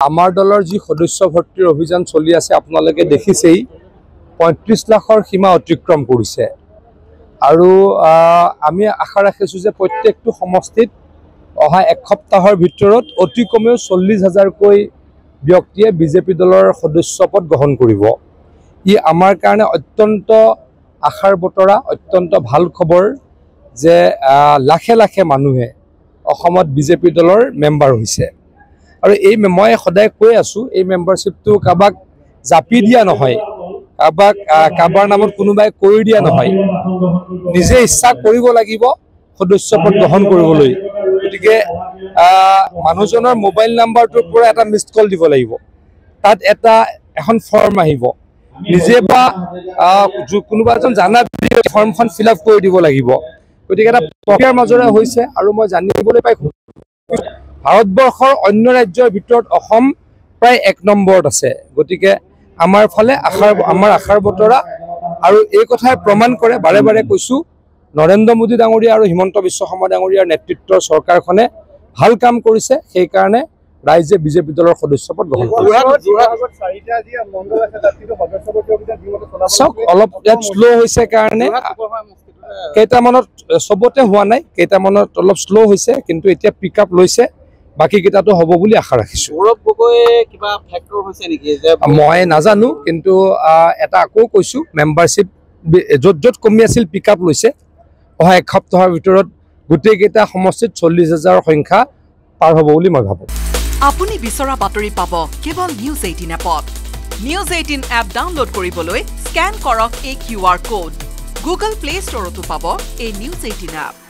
আমাৰ দলৰ যি সদস্য ভৰ্তিৰ অভিযান চলি আছে আপোনালোকে দেখিছেই পঁয়ত্ৰিছ লাখৰ সীমা অতিক্ৰম কৰিছে। আৰু আমি আশা ৰাখিছোঁ যে প্ৰত্যেকটো সমষ্টিত অহা এক সপ্তাহৰ ভিতৰত অতি কমেও চল্লিছ হাজাৰকৈ ব্যক্তিয়ে বিজেপি দলৰ সদস্য পদ গ্ৰহণ কৰিব। ই আমাৰ কাৰণে অত্যন্ত আশাৰ বতৰা অত্যন্ত ভাল খবৰ যে লাখে লাখে মানুহে অসমত বিজেপি দলৰ মেম্বাৰ হৈছে। আৰু এই মই সদায় কৈ আছোঁ এই মেম্বাৰশ্বিপটো কাৰোবাক জাপি দিয়া নহয় কাৰোবাক কাৰোবাৰ নামত কোনোবাই কৰি দিয়া নহয়। নিজে ইচ্ছা কৰিব লাগিব সদস্য পদ গ্ৰহণ কৰিবলৈ। গতিকে মানুহজনৰ মোবাইল নাম্বাৰটোৰ পৰা এটা মিছড কল দিব লাগিব। তাত এটা এখন ফৰ্ম আহিব। নিজে বা কোনোবা এজন জানা ফৰ্মখন ফিল আপ কৰি দিব লাগিব। গতিকে এটা প্ৰক্ৰিয়াৰ মাজেৰে হৈছে আৰু মই জানিবলৈ পাই খুব ভাৰতবৰ্ষৰ অন্য ৰাজ্যৰ ভিতৰত অসম প্ৰায় এক নম্বৰত আছে। গতিকে আমাৰ ফালে আশাৰ আমাৰ আশাৰ বতৰা আৰু এই কথাই প্ৰমাণ কৰে বাৰে বাৰে কৈছোঁ নৰেন্দ্ৰ মোদী ডাঙৰীয়া আৰু হিমন্ত বিশ্ব শৰ্মা ডাঙৰীয়াৰ নেতৃত্বৰ চৰকাৰখনে ভাল কাম কৰিছে সেইকাৰণে ৰাইজে বিজেপি দলৰ সদস্য পদ গ্ৰহণ চাওক অলপ ইয়াত শ্ল' হৈছে কাৰণে কেইটামানত চবতে হোৱা নাই কেইটামানত অলপ শ্ল' হৈছে কিন্তু এতিয়া পিক আপ লৈছে। বাকী কেইটাতো হ'ব বুলি আশা ৰাখিছোঁ। সৌৰভ গগৈ কিবা ফেক্টৰ হৈছে নেকি যে মই নাজানো কিন্তু এটা আকৌ কৈছোঁ মেম্বাৰশ্বিপ য'ত য'ত কমি আছিল পিক আপ লৈছে। অহা এক সপ্তাহৰ ভিতৰত গোটেইকেইটা সমষ্টিত চল্লিছ হাজাৰৰ সংখ্যা পাৰ হ'ব বুলি মই ভাবোঁ। আপুনি বিচৰা বাতৰি পাব কেৱল নিউজ এইটিন এপত। নিউজ এইটিন এপ ডাউনলোড কৰিবলৈ স্কেন কৰক এই Q R code Google Play ষ্টৰতো পাব এই নিউজ এইটিন এপ